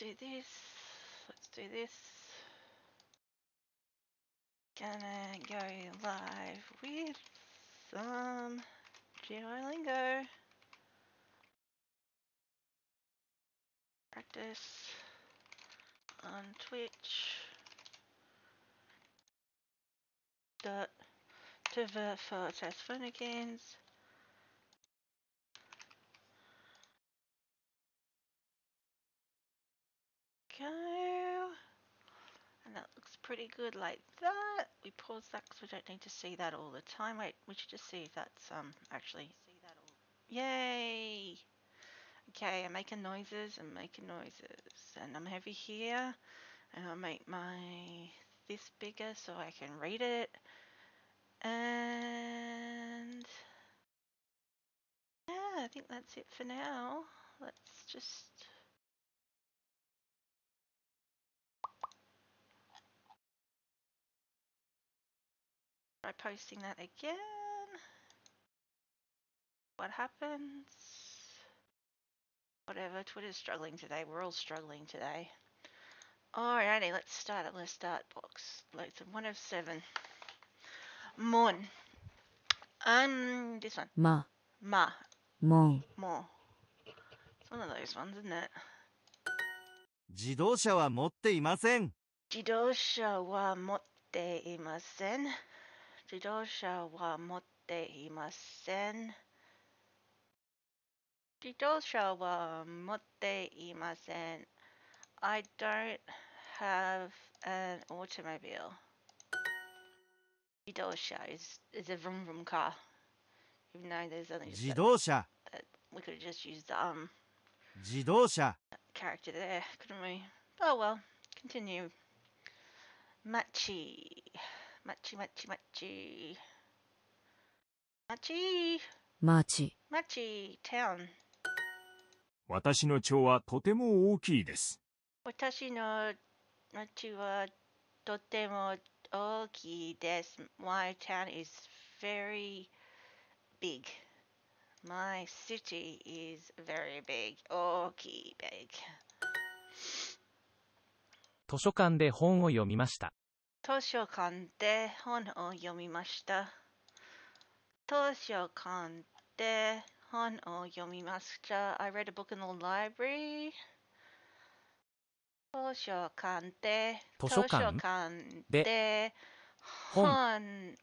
do this. Let's do this. Gonna go live with some Geolingo. Practice on Twitch. Dot to the for test phonicians. Go. And that looks pretty good like that. We pause that because we don't need to see that all the time. Wait, we should just see if that's um actually. Yay! Okay, I'm making noises I'm making noises, and I'm heavy here, and I'll make my this bigger so I can read it, and yeah, I think that's it for now. Let's just try posting that again. What happens? Whatever, Twitter's struggling today. We're all struggling today. Alrighty, let's start it. Let's start box. It's one of seven. Mon. Um, this one. ま、 Ma. もん、 More. It's one of those ones, isn't it? 自動車は持っていません。自動車は持っていません。 自動車は持っていません。自動車は持っていません。I don't have an automobile. 自動車 is, is a vroom vroom car. Even though there's only just 自 a- 動車、 we could have just used the um 自動車、 character there, couldn't we? Oh well, continue. Machi. マチマチマチマチマチ私の町はとても大きいです。私の町はとても大きいです。図書館で本を読みました。図書館で本を読みました。I read a book in the library. 図書館で図書館でで本本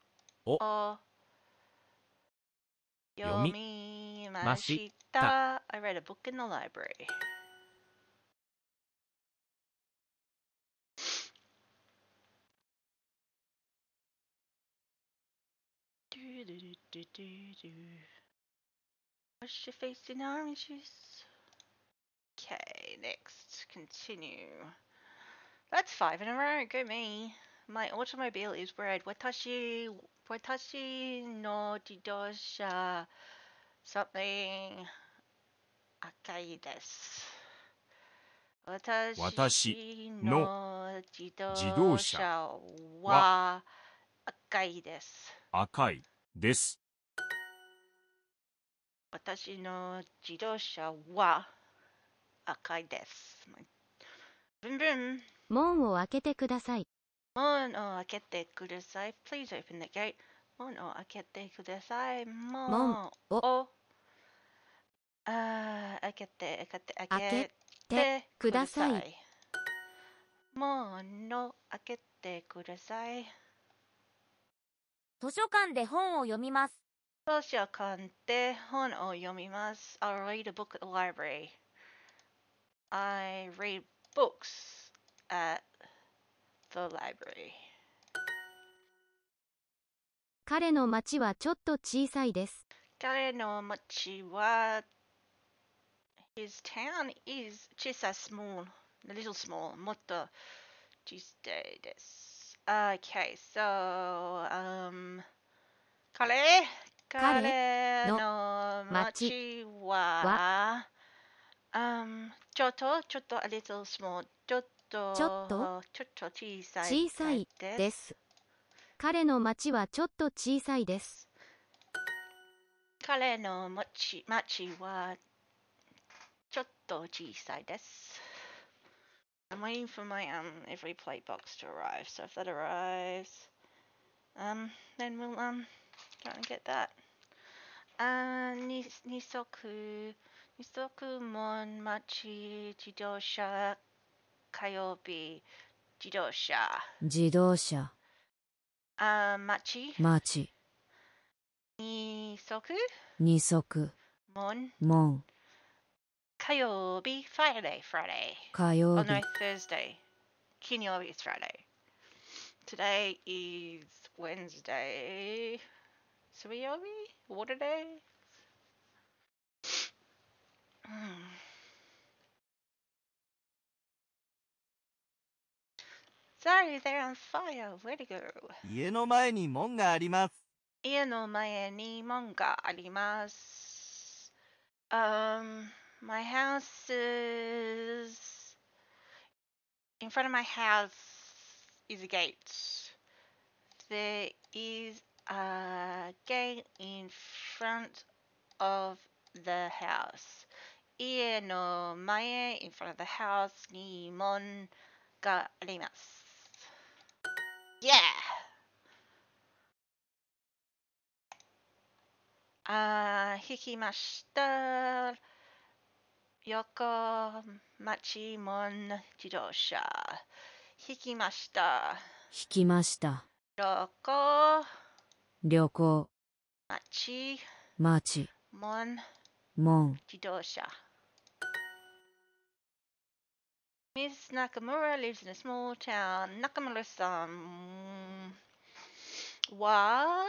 をを読みました。I read a book in the library. Wash your face in orange juice. Okay, next. Continue. That's five in a row. Go me. My automobile is red. Watashi, watashi no jidosha something akai desu. Watashi no jidosha wa akai desu. Akai. です。私の自動車は赤いです。ブンブン。門を開けてください。門を開けてください。Please open the gate. 門を開けてください。門ををあー開けて、開けて、開開けけてください。門を開けてください。図書館で本を読みます。図書館で本を読みます。I'll read a book at the library. I read books at the library. 彼の町はちょっと小さいです。彼の町は His town is 小さい small, a little small, もっと小さいです。Okay, so, um, 彼彼の町は、um, ちょっと、ちょっと a little small, ちょっと、ちょっとちょっと小さい小さいで。す。彼の町はちょっと小さいです。彼の町町はちょっと小さいです。I'm waiting for my um every plate box to arrive. So if that arrives, um, then we'll um try and get that. Uh, nisoku, nisoku mon machi jidosha kayobi jidosha. Jidosha. Uh, machi. Machi. Nisoku. Nisoku. Mon. Mon. kayobi Friday Friday. 火曜 Oh 日 no, Thursday. Kinyobi is Friday. Today is Wednesday. Suiyobi? Water day? Hmm. Sorry, they're on fire. Where'd it go? 家の前に門があります。家の前に門があります。Um, My house is in front of my house is a gate. There is a gate in front of the house. Ie no mae in front of the house ni mon ga. Yeah. Ah, uh, hikimashita. 横町門自動車。引きました。引きました横旅行町町門門自動車。Miss Nakamura lives in a small town. Nakamura-san wa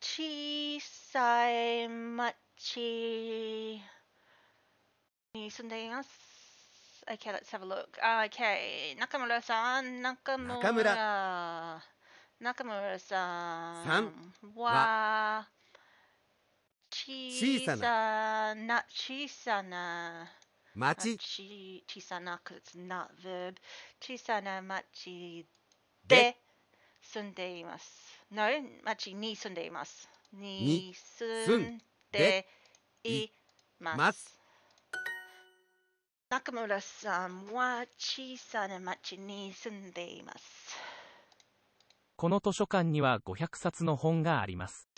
小さい町に住んでいます。Okay, let's have a look. Okay, 中村さん、中村。中村中村さん。さんは、小さな、な小さな、町町小さな、not verb. 小さな町でで住んでいます。No, 町に住んでいます。に住んでいます。中村さんは小さな町に住んでいます。この図書館には500冊の本があります。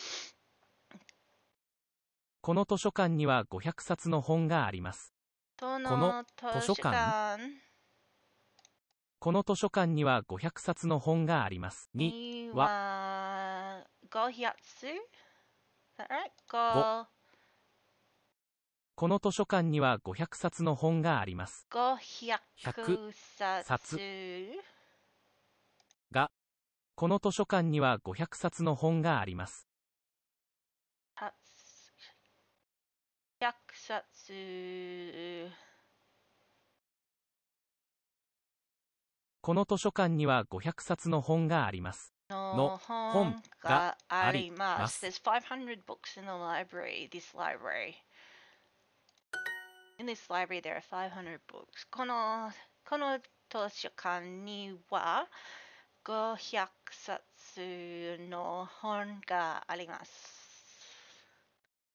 この図書館には500冊の本があります。この図書館？この図書館には500冊の本があります。に、にはは500つ Is that right? 5この図書館には500冊の本があります。500冊冊この図書館には500冊の本があります。100冊この図書館には500冊の本があります。のの本本ががあありりま。す There's 500 books in the library, this library. In this library, there are 500 books. この、この図書館には500冊の本があります。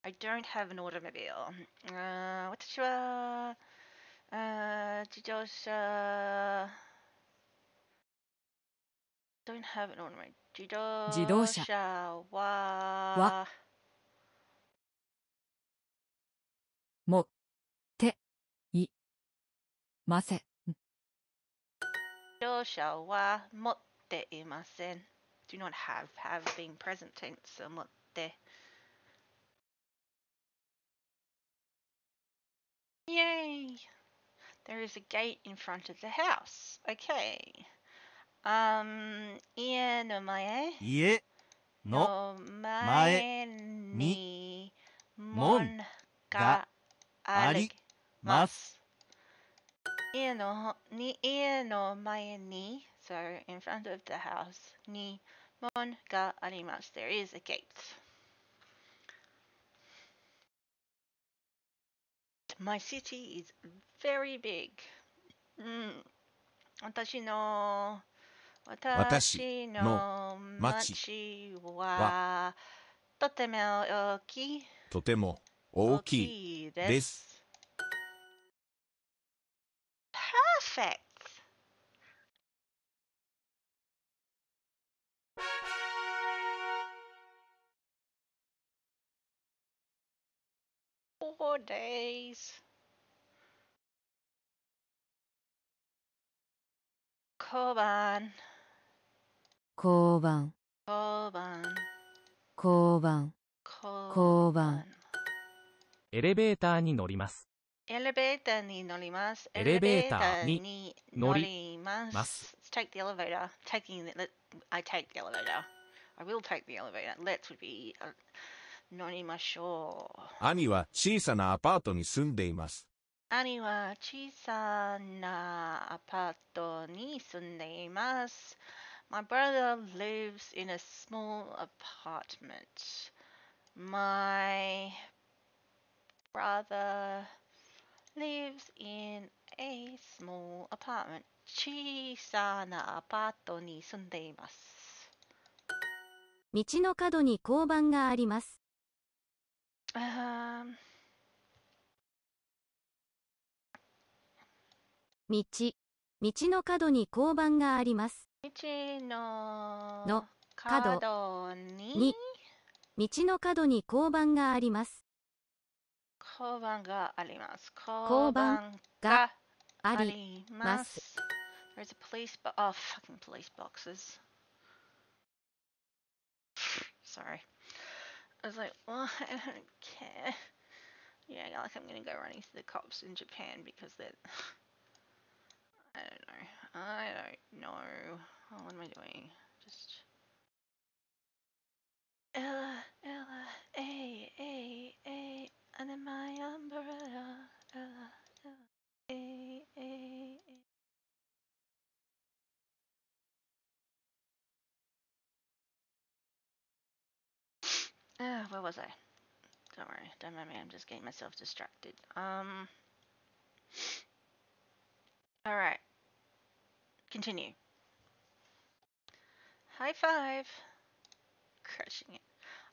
I don't have an automobile. あー私は、あー自動車 don't have an automobile. 自動自動車ははもってい ません自動車は持っていません。do not have, have being present tense を持って。Yay! There is a gate in front of the house. Okay. Um, 家の前家のの前に門があります。家のに家の前に so in front of the house に門があります。There is a gate. My city is very big. うん。私の私の町はとても大きいとても大きい。です perfect. Four days. Koban. Koban. Koban. Koban. 交番エレベーターに乗ります Elevator ni Take the elevator. Taking the, I take the elevator. I will take the elevator. Let's would be uh, 乗りましょう。兄は小さなアパートに住んでいます。兄は小さなアパートに住んでいます。My brother lives in a small apartment. My brother lives in a small apartment. 小さなアパートに住んでいます。道の角に交番があります。Um, 道。道の角に交番があります。道のの角角にに道の角に交番があります。交番があります。交番があります。There's a police box. Oh, fucking police boxes. Sorry. I was like, well, I don't care. Yeah, like I'm gonna go running to the cops in Japan because they're. I don't know. I don't know. Oh, what am I doing? Just. Ella, Ella, A, A, A, under my umbrella. Ella, Ella, A, A, A. Ah, where was I? Don't worry, don't mind me. I'm just getting myself distracted. Um. All right. Continue. High five. Crushing it.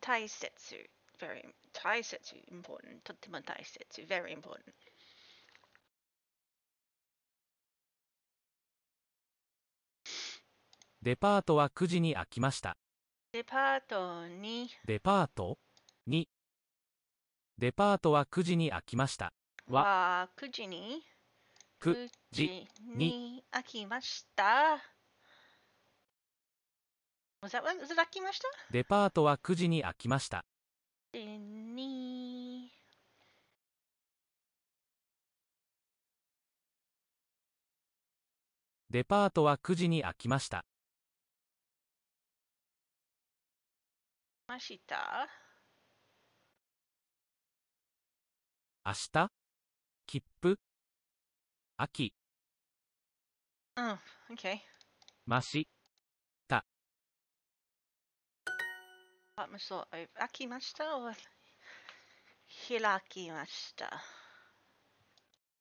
うん、大切。very 大切 important とっても大切 very important デパートは9時に開きました。デパートにデパートに。デパートは9時に開きました。は、は9時にく9じ時に開きました。デパートは9時に開きました。デパートは9時に開きました。ました？明日？切符？秋？うん、OK。まし？あ、もうそう、え開きましたお開きました。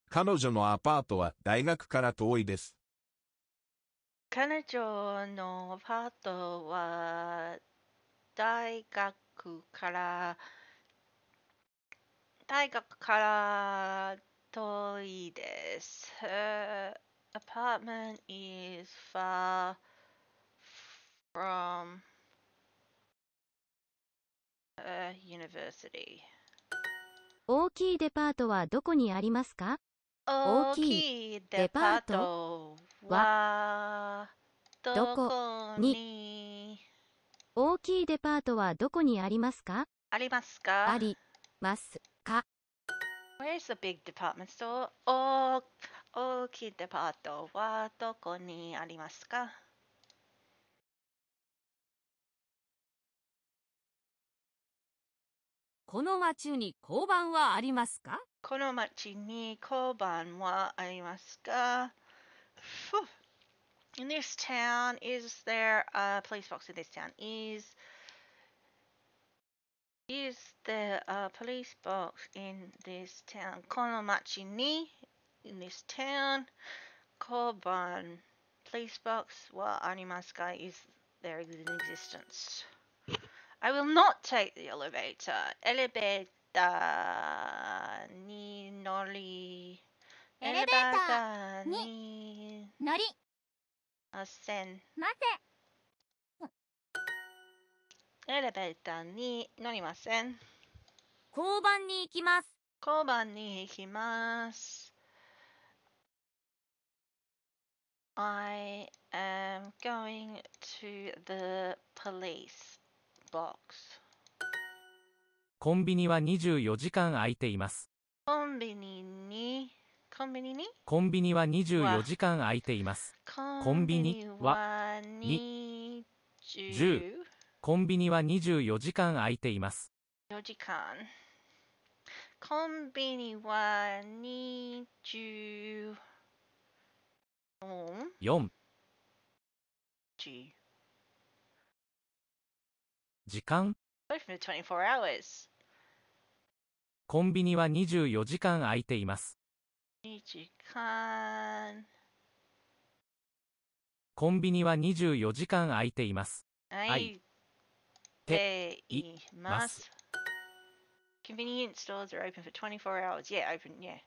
彼女のアパートは大学から遠いです。彼女のアパートは大学から大学から遠いです。Her apartment is far from her university. 大きいデパートはどこにありますか？大大ききいデデパートトはどどここに？に大きいデパートはどこにありますか？ありますか？ありますか？Where's the big department store? お大きいデパートはどこにありますか？この町に交番はありますかこの町に交番はありますか In this town, is there a police box in this town? Is Is there a police box in this town? この町に in this town 交番 police box はありますか Is there in existence? I will not take the elevator. エレベーターに乗りエレベーターエレベーターに乗りません。まエレベーターに乗りません。交番に行きます。交番に行きます。I am going to the police box. コンビニは24時間空いています。コンビニに、コンビニに？コンビニは24時間空いています。コンビニはに10コンビニは24時間空いています。4時間。コンビニは20 4時。時間 Open for 24 hours. コンビニは24時間空いています。2時間。コンビニは24時間空いています。空いています。Convenience stores are open for 24 hours. Yeah, open, yeah.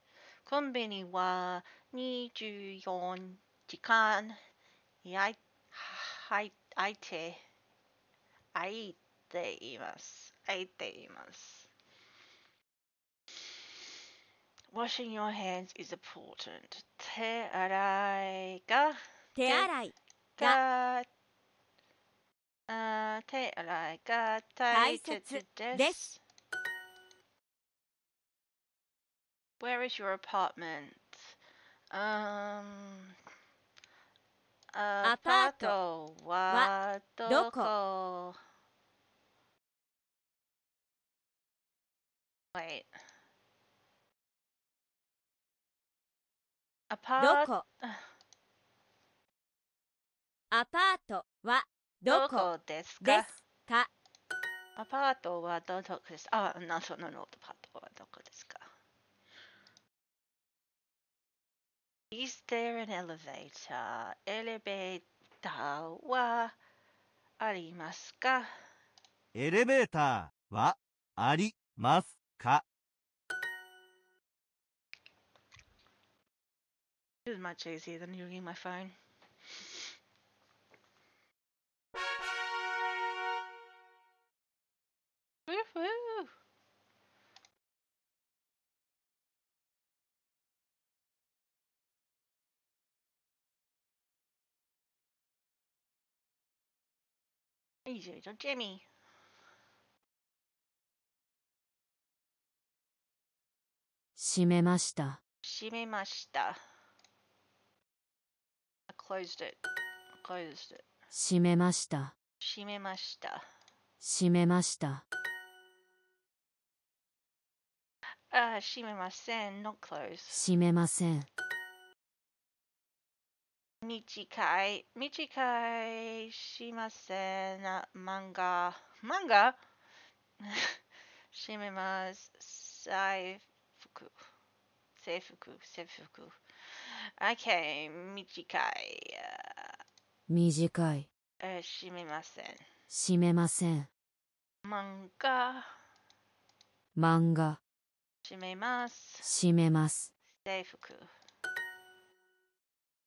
コンビニは24時間やいはい空いて空いています。空いています。Washing your hands is important. 手洗いが手洗いがあ手洗いが大切です。Where ah, is your apartment? Um, アパートはどこ Wait. アパートどこアパートはどどここですか？アパートはどこです？かあ、な、そのノートパートはどこですか？Is there an elevator? エレベーターはありますか？エレベーターはありますか This is much easier than using my phone. Woohoo! Easy, little Jimmy. 閉めました。閉めました。Closed it. Closed it. 閉めました。閉めました。閉めました。あ、閉めません。not close. 閉めません。短い。短い。しません。あ漫画。漫画閉めます。制服。制服。制服。OK。短い。短い。あえ閉めません。閉めません。漫画。漫画。閉めます。閉めます。制服。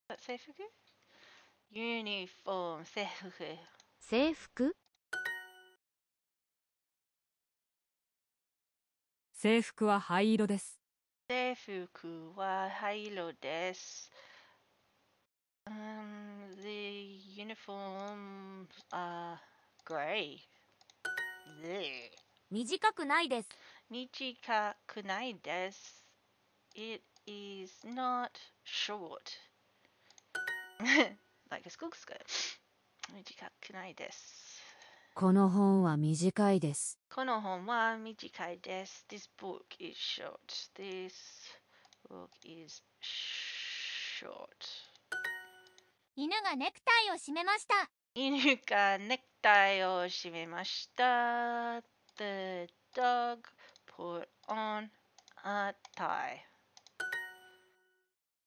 あ制服？ユニフォーム、制服。制服？制服は灰色です。制服は灰色です。Um, the uniforms are grey. Bleh. 短くないです。短くないです。It is not short. like a school skirt. 短くないです。 この本は短いです。この本は短いです。This book is short. This book is short. 犬がネクタイを締めました犬がネクタイを締めました。The dog put on a tie.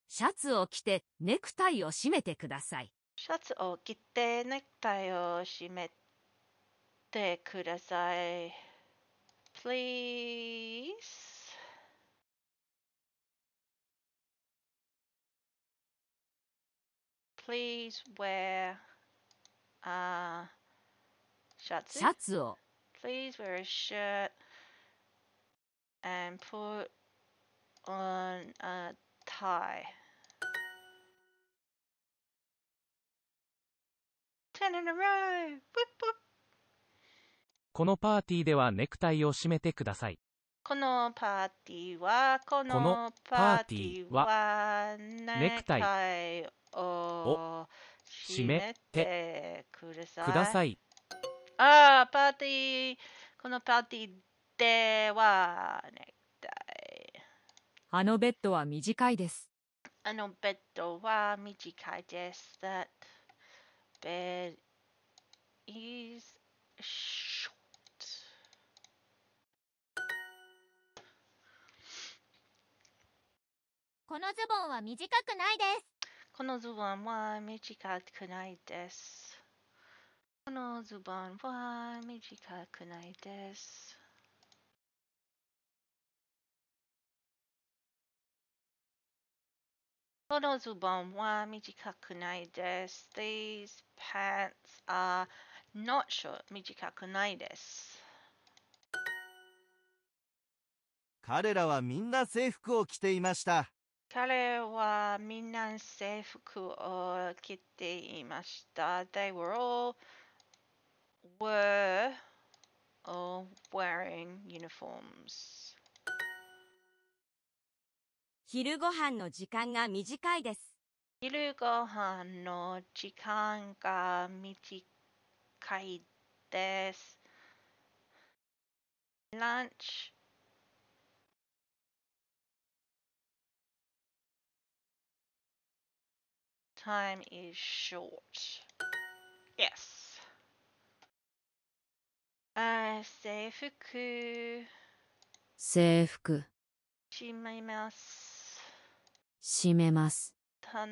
シャツを着てネクタイを締めてください。シャツを着てネクタイを締めてください。Please. Please wear a シャツシャツを Please wear a shirt and put on a tie. Ten in a row! Whoop, whoop. このパーティーではネクタイを締めてください。このパーティーは、こののパパーティィーーはは、ネクタイをを締めてください。ください。ああ、パーティー、このパーティーでは、ネクタイ。あのベッドは短いです。あのベッドは短いです。That bed is このズボンは短くないです。このズボンは短くないです。このズボンは短くないです。このズボンは短くないです。These pants are not short. 短くないです。彼らはみんな制服を着ていました。彼はみんな制服を着ていました。They were all wearing uniforms. 昼ごはんの時間が短いです。昼ごはんの時間が短いです。ランチ。Time is short. Yes. あー制服制服、閉めます。締めます。頼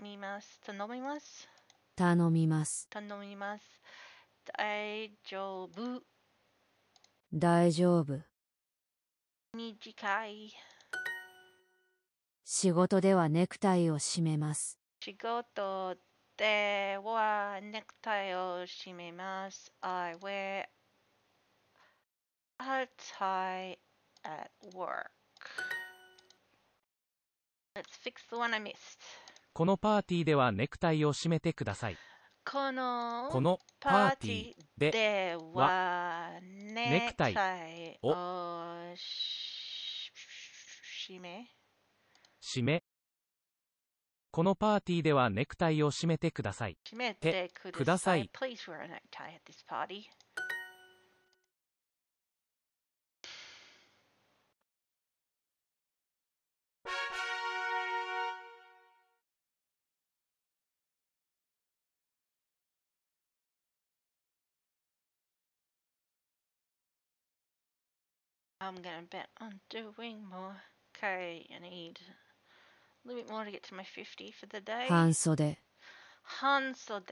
みます。頼みます。頼みます。頼みます。大丈夫。大丈夫。短い。仕事ではネクタイを締めます。仕事ではネクタイを締めます。I wear a tie at work. Let's fix the one I missed. このパーティーではネクタイを締めてください。このこのパパーーティーでではネクタイを締め締め。このパーティーではネクタイを締めてください。締めてください。Please wear a necktie at this party. I'm gonna bet on doing more. Okay, I need 半袖、半袖、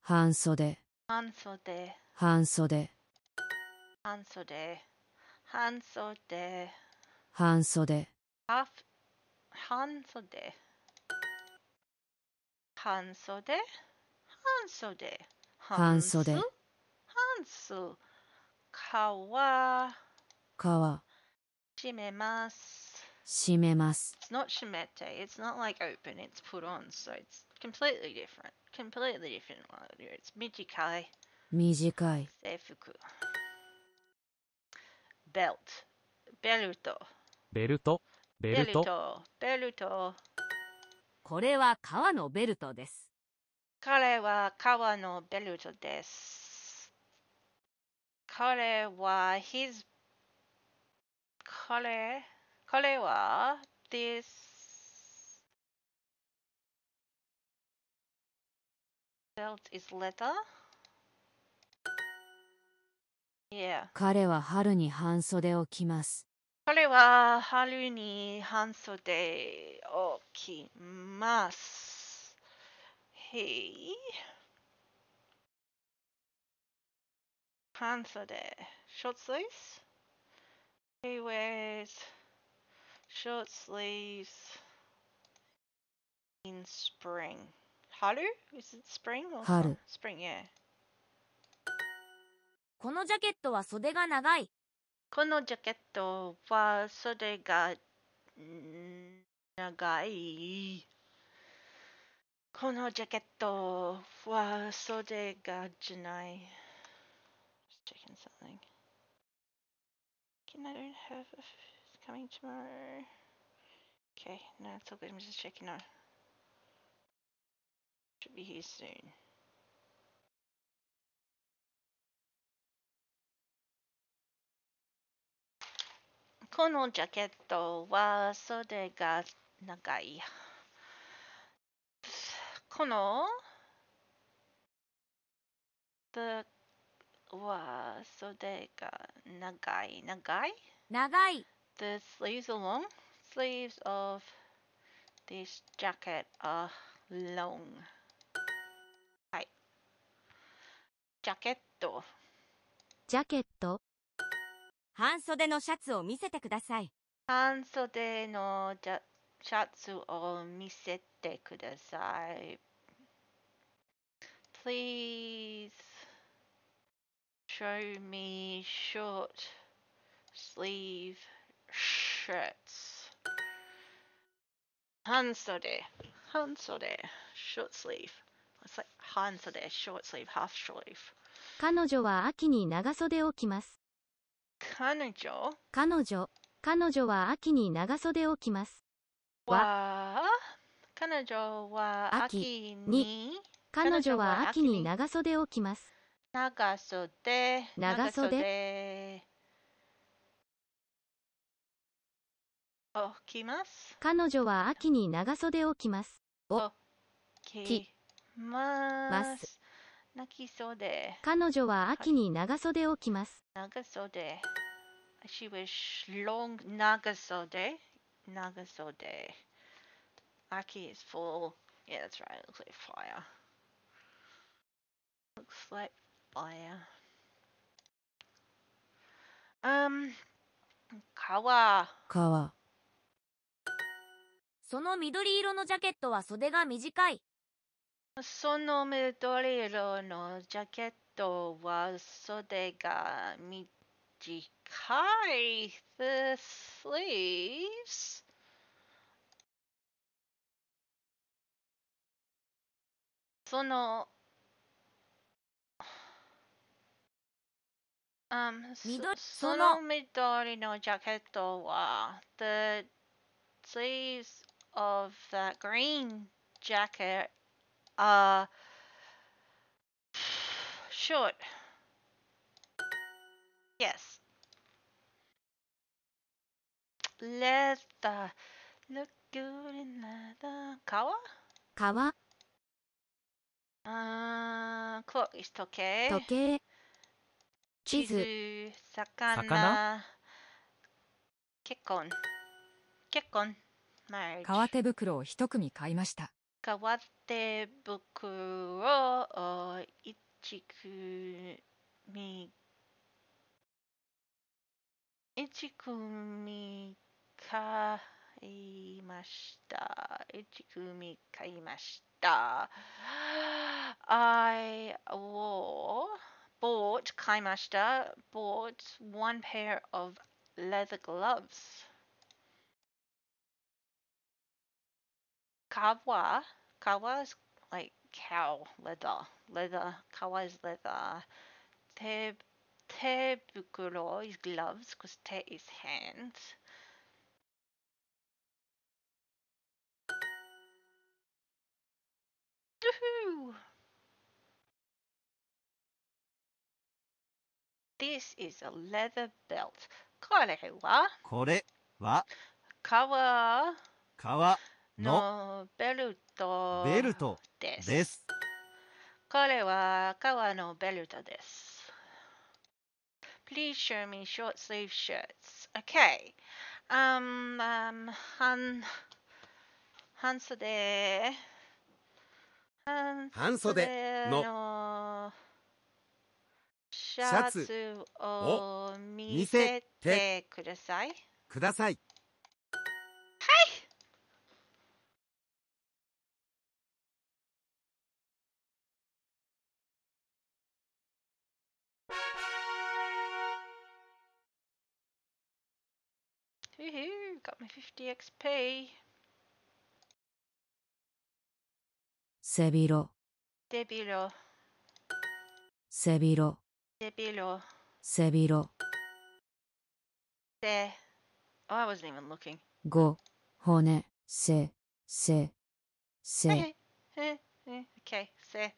半袖、半袖、半袖、半袖、半袖、半袖、半袖、半袖、半袖、半袖半袖、皮、皮、閉めます。閉めます。短い。これは革のベルトです。彼は。彼は、これは This 彼は春に半袖を着ます。彼は春に半袖を着ます。へい。半袖。Short sleeves in spring. 春 Is it spring or 春 spring? Yeah. このジャケットは袖が長い。このジャケットは袖がん長い。このジャケットは袖がじゃない。Just checking something. Can I don't have a coming tomorrow. Okay, no, it's all good. I'm just checking now. Should be here soon. このジャケットは袖が長い。このは袖が長い。長い長い。The sleeves are long. Sleeves of this jacket are long. はい。ジャケット。ジャケット、半袖のシャツを見せてください。半袖のジャシャツを見せてください。Please show me short sleeve shirts. 半袖、半袖、short sleeve. It's like 半袖、short sleeve, half sleeve. 彼女は秋に長袖を着ます。彼女？彼女、彼女は秋に長袖を着ます。は、彼女は秋秋に。に彼女は秋に長長袖を着ます。長袖、長袖を着ます。彼女は秋に長袖を着ます。お着ま。ますす泣き袖、彼女は秋に長袖を着ます。長袖。She was long 長袖、長袖。Aki is full. Yeah, that's right. It looks like fire. Looks like fire. Um, 川。川、その緑色のジャケットは袖が短い。その緑色のジャケットは袖が短い。The sleeves. その、um, 緑その緑のジャケットは The sleeves of that green jacket are short. Yes. Leather. Look good in leather. 革川、あー、clock is 時計。時計、地図、地革手袋を一組買いました。革手袋を一組一組買いました。一組買いました。I wore, bought, 買いました。bought one pair of leather gloves. 革 Kawa is like cow leather. Leather. Kawa is leather. Te, tebukuro is gloves because te is hands. Woohoo! This is a leather belt. これはこれは革革 の？のベルトベルトです。です。これは革のベルトです。Please show me short sleeve shirts. Okay. Um, um, 半、半袖。半半袖ののシャャツツをを見せてください。ください。Got my 50 XP. 背広、デビロ、背広、デビロ、背広、で。Oh, I wasn't even looking. 5、骨、背、背、背、Okay. Eh, eh, Okay, せ。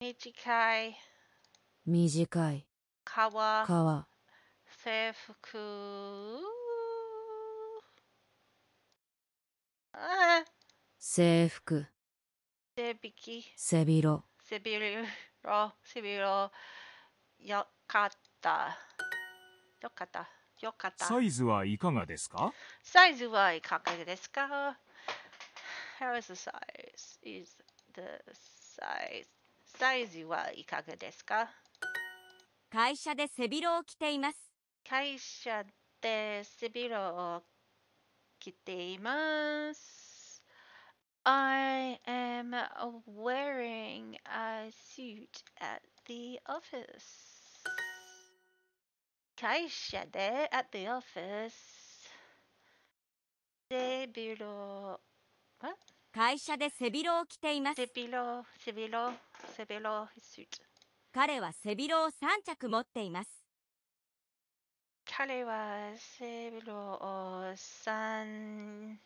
短い、短い、川、川、制服。制服、手引き、背広、背広、背広。よかった。よかった。よかった。サイズはいかがですか？サイズはいかがですか ?How is the size? Is the size? サイズはいかがですか？会社で背広を着ています。会社で背広を着ています。I am wearing a suit at the office. 会社で at the office. 背広 What? 会社で背広を着ています。背広背広背広 suit. 彼は背広を3着持っています。彼は背広を三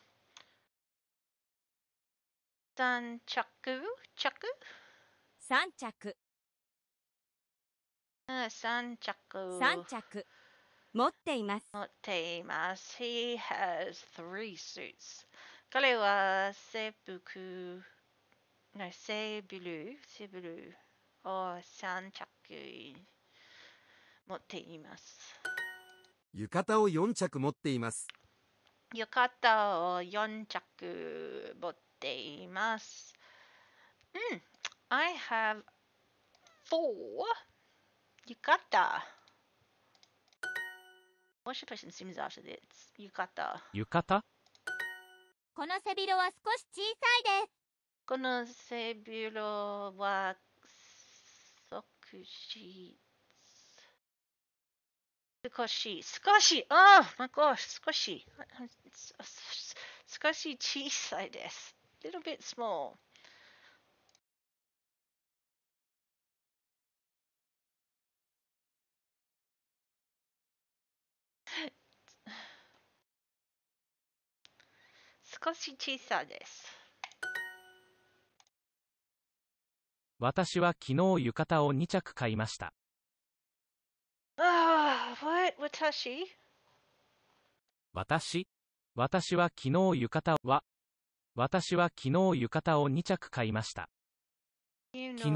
三着着3着、うん三着3着持っています。持っています。He has three suits. 彼は制服の背広背広を三着持っています。浴衣を4着持っています。浴衣を4着持っています。うん。I have four 浴衣。What should person seems after this? 浴衣。浴衣？この背広は少し小さいです。この背広は少し少し少し Oh my gosh 少し少し小さいです。little bit small 少し小さいです。私は昨日浴衣を2着買いました。Ah? 私？私？私は昨日浴衣は私は昨日浴衣を2着買いました。昨昨日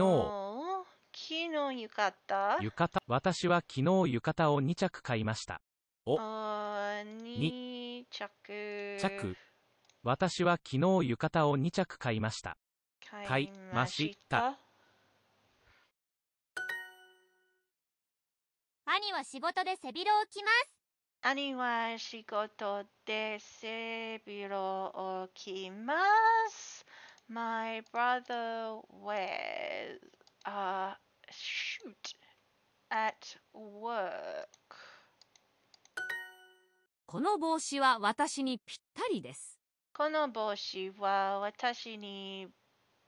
昨日浴衣？浴衣私は昨日浴衣を2着買いました。おあ2着着私は昨日浴衣を2着買いました。買いました。兄は仕事で背広を着ます。兄は仕事で背広を着ます My brother wears a suit at work この帽子は私にぴったりです。この帽子は私に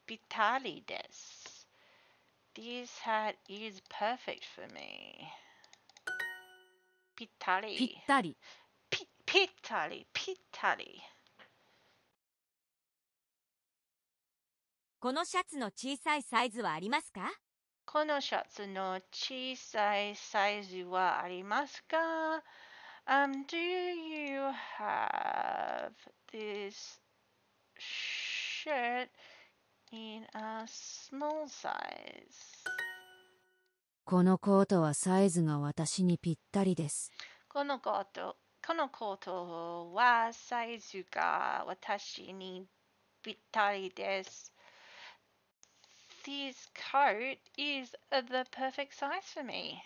ぴったりです。This hat is perfect for me. ぴったり。ぴったり。ぴぴったり、ぴったり。このシャツの小さいサイズはありますか？このシャツの小さいサイズはありますか？Um, do you have this shirt in a small size? このコートはサイズが私にぴったりです。このコート、このコートはサイズが私にぴったりです。This coat is the perfect size for me.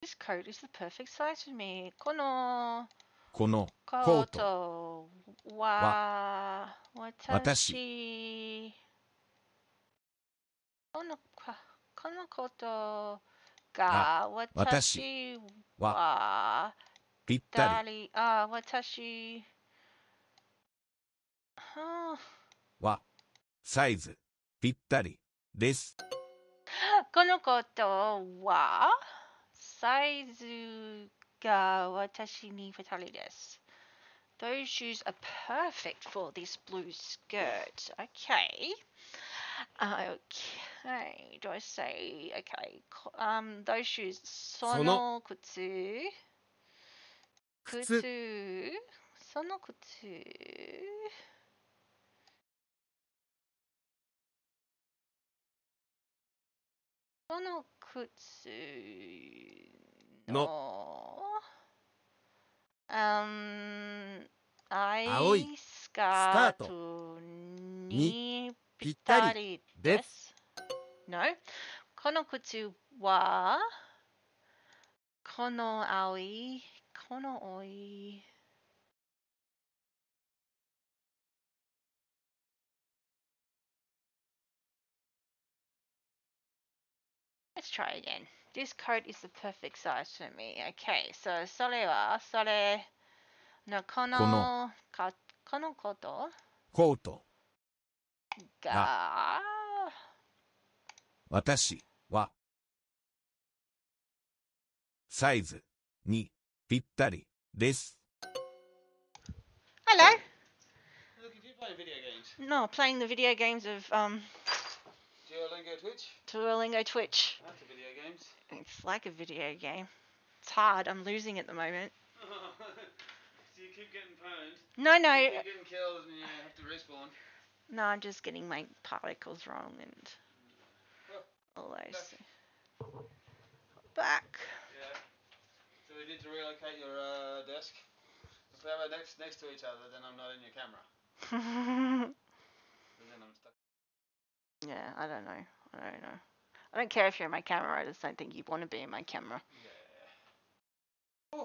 This coat is the perfect size for me. このこのコート。ト。は私。このここのコートが私はぴったり。りあ私。ははサイズぴったりです。このコートはサイズが私にぴったりです。Those shoes are perfect for this blue skirt. Okay. Okay. Do I say okay? co- Um, those shoes. その靴。靴靴。その靴。その。um, 青い。スカート。に。ぴったりでです。No? この靴は、この青い、この青い、Let's try again. This coat is the perfect size for me. Okay, so それは、それのこのこのかこのことコートが、私はサイズにぴったりです。 Hello. Look, if you play video games, No, playing the video games of um Duolingo Twitch, Duolingo Twitch. that's a video games. It's like a video game. It's hard. I'm losing at the moment. so you keep getting pwned, No, no, you keep getting killed, and you have to respawn. no. I'm just getting my particles wrong and all those. Back. Yeah. So we need to relocate your uh, desk. If we have it next next to each other, then I'm not in your camera. Yeah, I don't know. I don't know. I don't care if you're in my camera. I just don't think you want to be in my camera. Yeah.